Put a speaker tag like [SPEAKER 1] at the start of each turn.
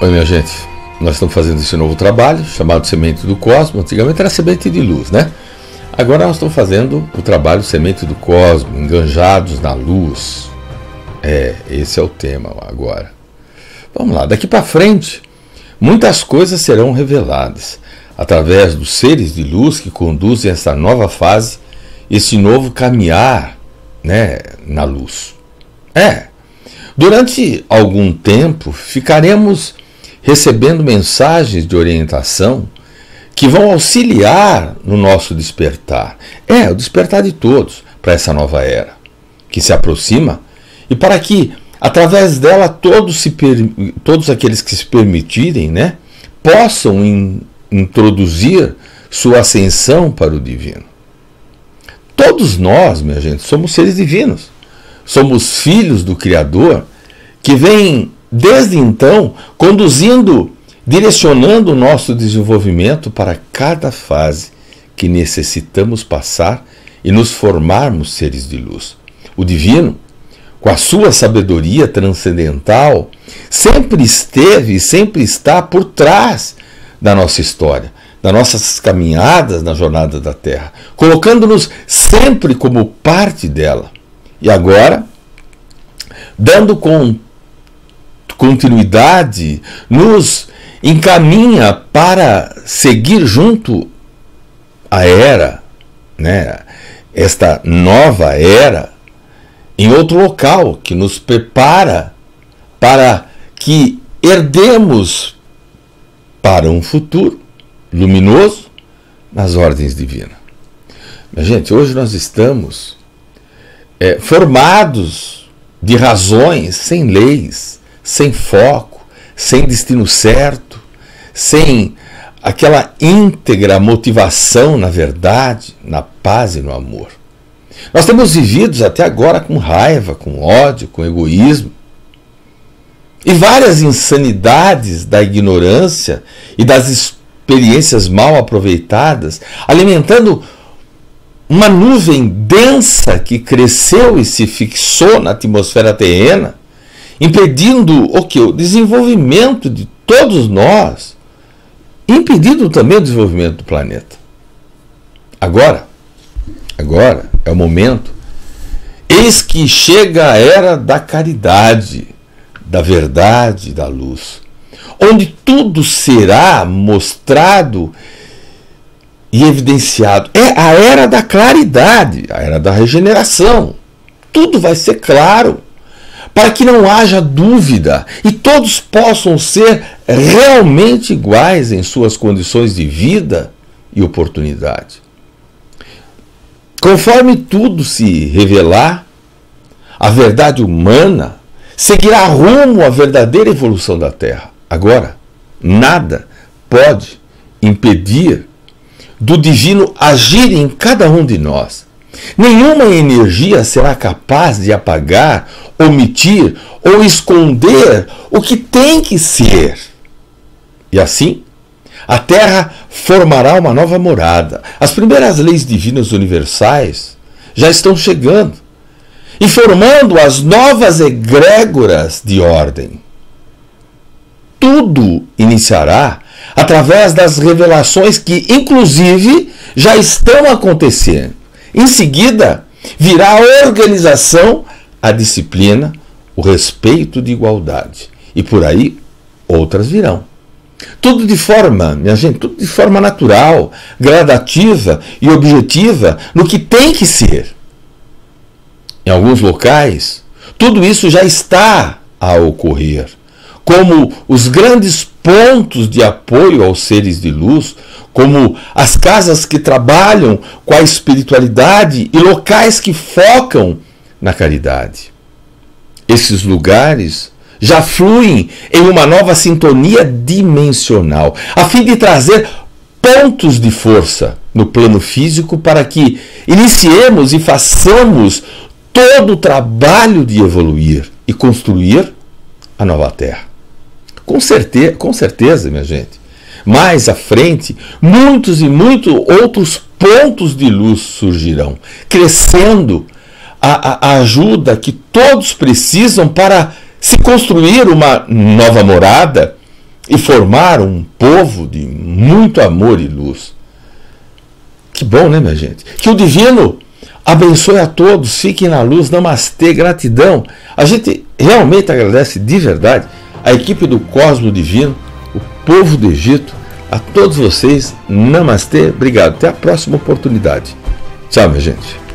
[SPEAKER 1] Oi, minha gente. Nós estamos fazendo esse novo trabalho chamado Semente do Cosmo. Antigamente era Semente de Luz, né? Agora nós estamos fazendo o trabalho Semente do Cosmo, enganjados na luz. É, esse é o tema agora. Vamos lá, daqui para frente, muitas coisas serão reveladas através dos seres de luz que conduzem essa nova fase, esse novo caminhar, né, na luz. É. Durante algum tempo ficaremos recebendo mensagens de orientação que vão auxiliar no nosso despertar. É, o despertar de todos para essa nova era que se aproxima e para que através dela todos, se, todos aqueles que se permitirem, né, possam in, introduzir sua ascensão para o divino. Todos nós, minha gente, somos seres divinos. Somos filhos do Criador que vem desde então, conduzindo, direcionando o nosso desenvolvimento para cada fase que necessitamos passar e nos formarmos seres de luz. O divino, com a sua sabedoria transcendental, sempre esteve e sempre está por trás da nossa história, das nossas caminhadas na jornada da Terra, colocando-nos sempre como parte dela. E agora, dando com continuidade, nos encaminha para seguir junto a era, né? esta nova era, em outro local que nos prepara para que herdemos para um futuro luminoso nas ordens divinas. Mas, gente, hoje nós estamos é, formados de razões sem leis, sem foco, sem destino certo, sem aquela íntegra motivação na verdade, na paz e no amor. Nós temos vivido até agora com raiva, com ódio, com egoísmo. E várias insanidades da ignorância e das experiências mal aproveitadas, alimentando uma nuvem densa que cresceu e se fixou na atmosfera terrena, impedindo o que? O desenvolvimento de todos nós, impedindo também o desenvolvimento do planeta. Agora, agora é o momento. Eis que chega a era da caridade, da verdade, da luz, onde tudo será mostrado e evidenciado. É a era da claridade, a era da regeneração. Tudo vai ser claro para que não haja dúvida e todos possam ser realmente iguais em suas condições de vida e oportunidade. Conforme tudo se revelar, a verdade humana seguirá rumo à verdadeira evolução da Terra. Agora, nada pode impedir do divino agir em cada um de nós Nenhuma energia será capaz de apagar, omitir ou esconder o que tem que ser. E assim, a Terra formará uma nova morada. As primeiras leis divinas universais já estão chegando e formando as novas egrégoras de ordem. Tudo iniciará através das revelações que, inclusive, já estão acontecendo em seguida, virá a organização, a disciplina, o respeito de igualdade. E por aí outras virão. Tudo de forma, minha gente, tudo de forma natural, gradativa e objetiva no que tem que ser. Em alguns locais, tudo isso já está a ocorrer, como os grandes pontos de apoio aos seres de luz, como as casas que trabalham com a espiritualidade e locais que focam na caridade. Esses lugares já fluem em uma nova sintonia dimensional, a fim de trazer pontos de força no plano físico para que iniciemos e façamos todo o trabalho de evoluir e construir a nova Terra. Com certeza, com certeza, minha gente, mais à frente, muitos e muitos outros pontos de luz surgirão, crescendo a, a ajuda que todos precisam para se construir uma nova morada e formaram um povo de muito amor e luz. Que bom, né, minha gente? Que o divino abençoe a todos, fiquem na luz, namastê, gratidão. A gente realmente agradece de verdade a equipe do Cosmo Divino, o povo do Egito, a todos vocês, namastê, obrigado. Até a próxima oportunidade. Tchau, minha gente.